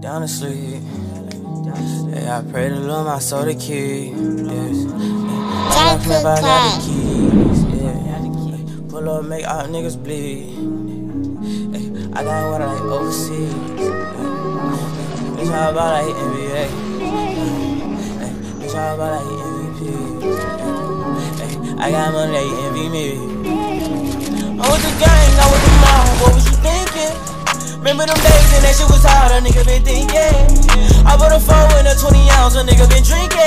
down to sleep. Yeah, I pray to Lord my soul to keep. Yes. Jack I got the keys. Yeah. Pull up, make all niggas bleed. Ay, I got what I like overseas. Bitch, how about hit NBA? Ay, Bitch, how about I hit MVP? Ay, I got money, they envy me. Was the gang, Remember them days and that shit was hard, a nigga been thinking. I put a four in a 20 ounce, a nigga been drinking.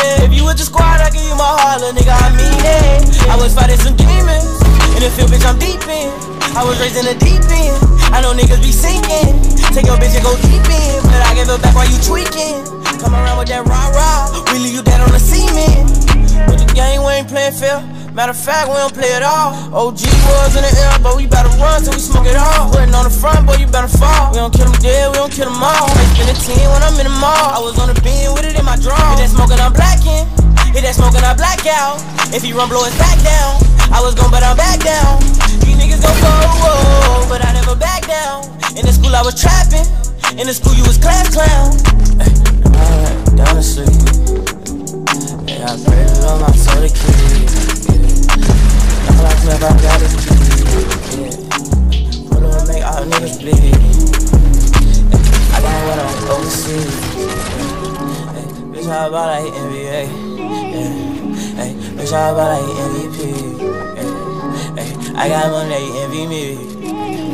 Yeah, if you was the squad, I give you my heart, little nigga, I mean it. I was fighting some demons, in the field, bitch, I'm deep in. I was raised in the deep end, I know niggas be sinking. Take your bitch and go deep in, but I give it back while you tweaking. Come around with that rah rah, we leave you dead on the cement. But the game, we ain't playing fair. Matter of fact, we don't play at all. OG was in the air, but we better run till we smoke it all. Putting on the front, boy, you better fall. We don't kill them dead, we don't kill them all. I spend a 10 when I'm in the mall. I was on the beam with it in my draw. Hit that smoking, I'm blacking. Hit that smoking, I black out. If he run, blow his back down. I was gone, but I'm back down. These niggas gon' go, whoa, but I never back down. In the school, I was trapping. In the school, you was class clown. Ay, I went down to sleep. Yeah, I pray to Lord my soul to niggas bleed. I got what I like overseas. Bitch, how about I hit NBA? Hey, bitch, how about I hit MVP? I got money, envy me.